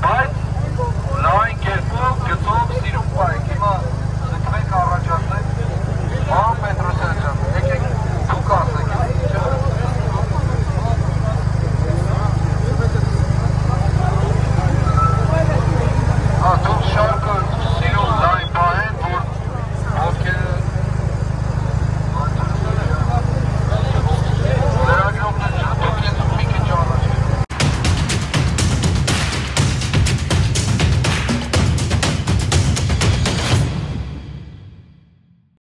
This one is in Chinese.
Beid,